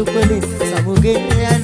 Tupane, Samugueira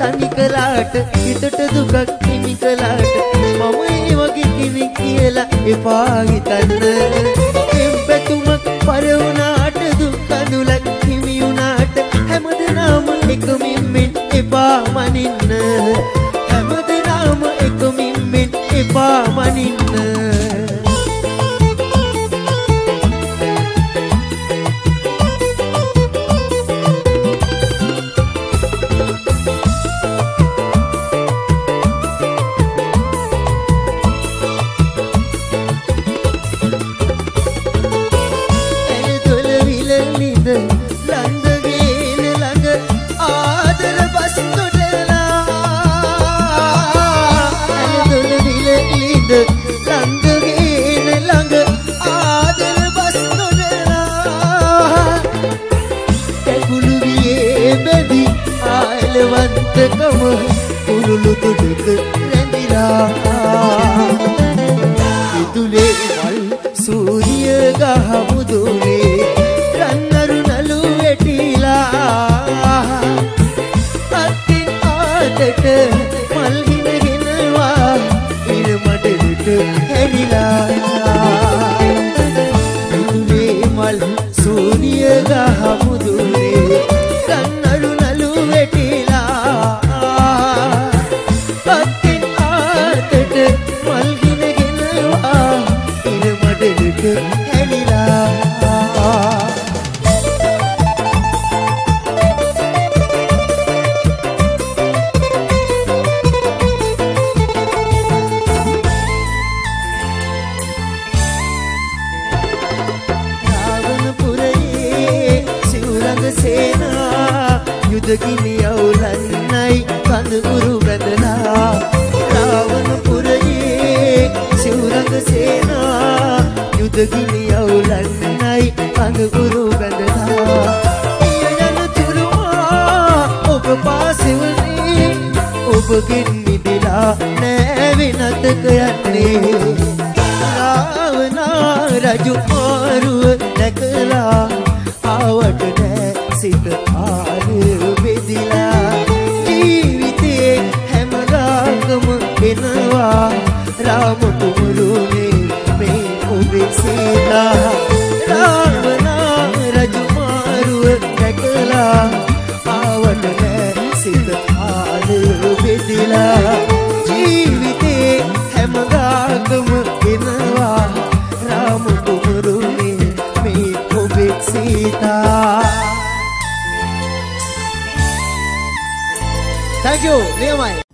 තනි කළාට හිතට දුකක් හිමි කළාට මම ඒ වගේ කෙනෙක් කියලා එපා හිතන්න. එම්බැතුමක් පර වුණාට දුක් අඳුලක් හිමි වුණාට හැමදෙනාම එකමින් මෙන් එපා මනින්න. හැමදෙනාම එකමින් මෙන් එපා මනින්න. සැතම කුරුළු තුඩුත රැඳිලා ඉදුලේ වල් සූරිය ගහව පුරගිනි අවුලන්නයි කඳුරු බැඳලා රාවණ පුරයේ සිවුරඟ සේනා යුදගිනි අවුලන්නයි කඳුරු බැඳලා පිය යන තුරුවා ඔබ පාසෙවනේ ඔබගෙන් මිදලා නෑ වෙනතක යන්නේ රාවණ රජු මාරුව දැකලා thank you 另外。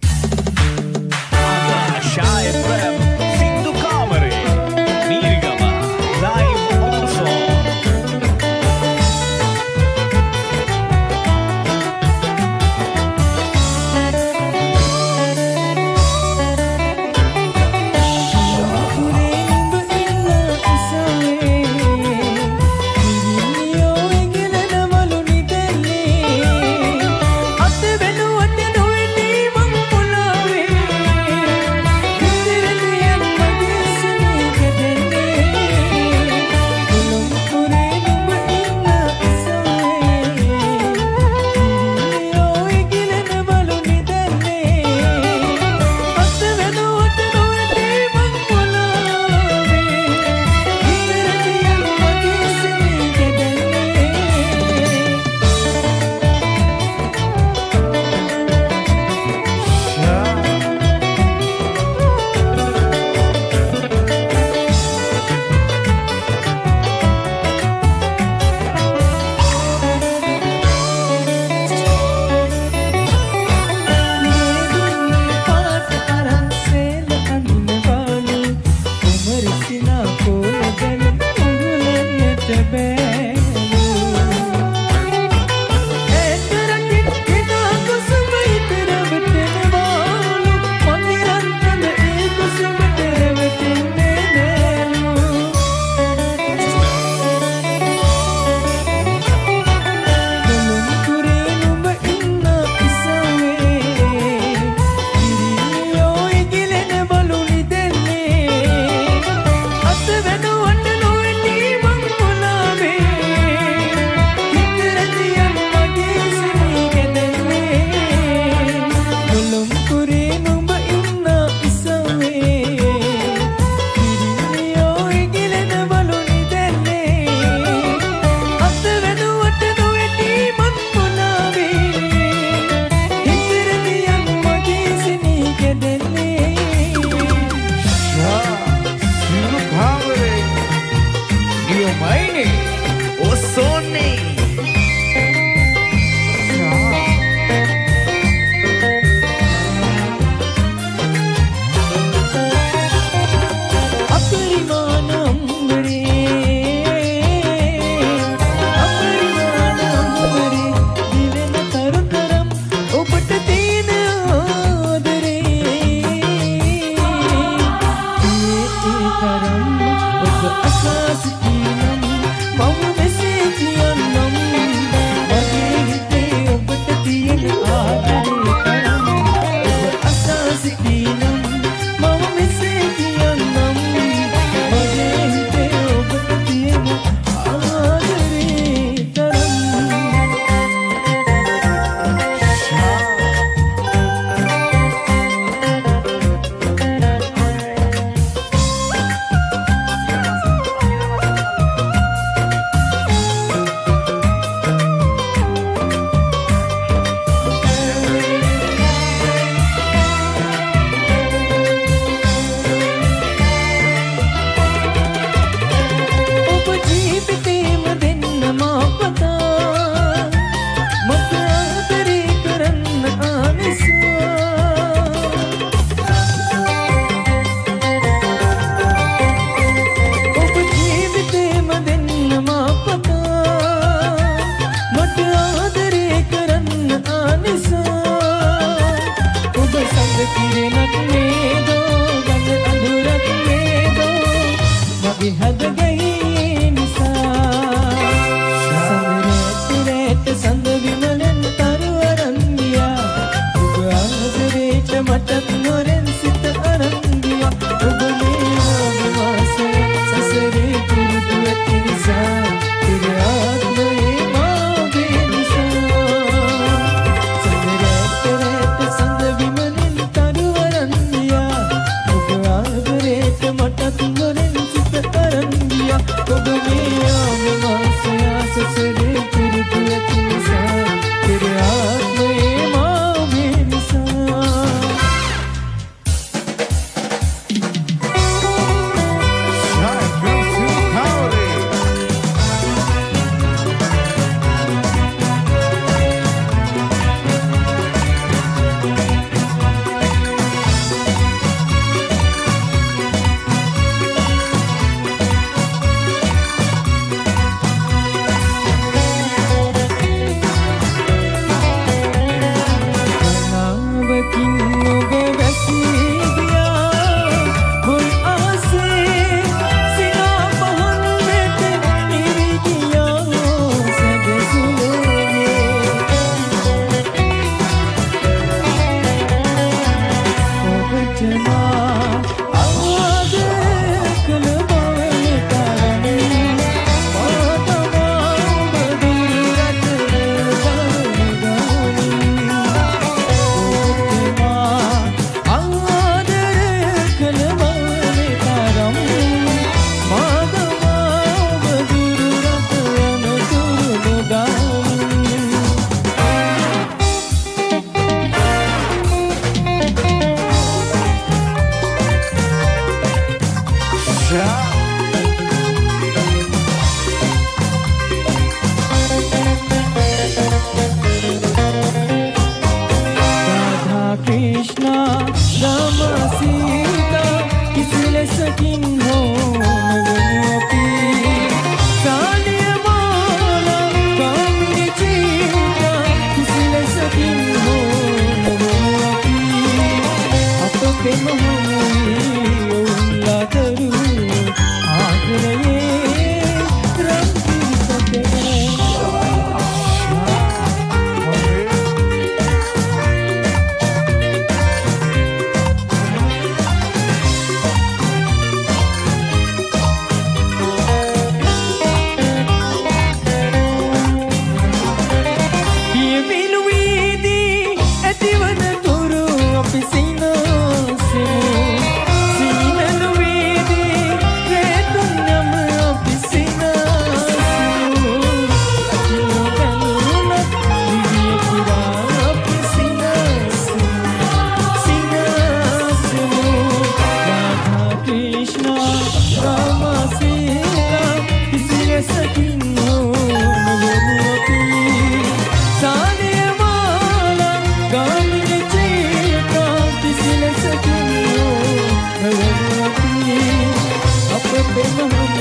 we had the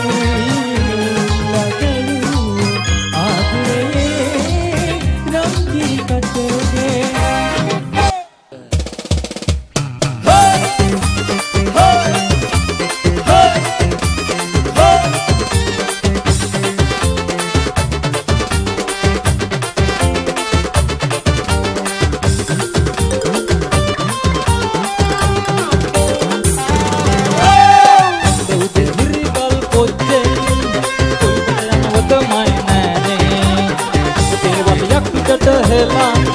五十亿 පිටට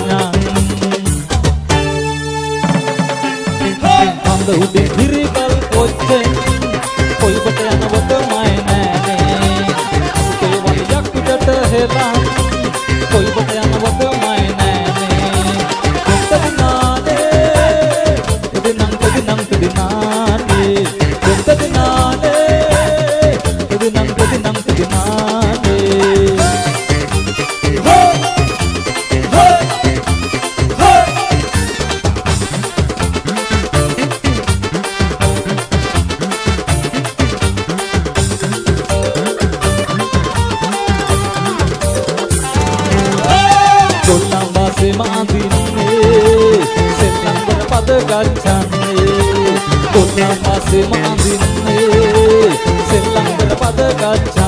වාසේ මාදින්නේ සෙල්ලම් කර පද ගච්ඡන්නේ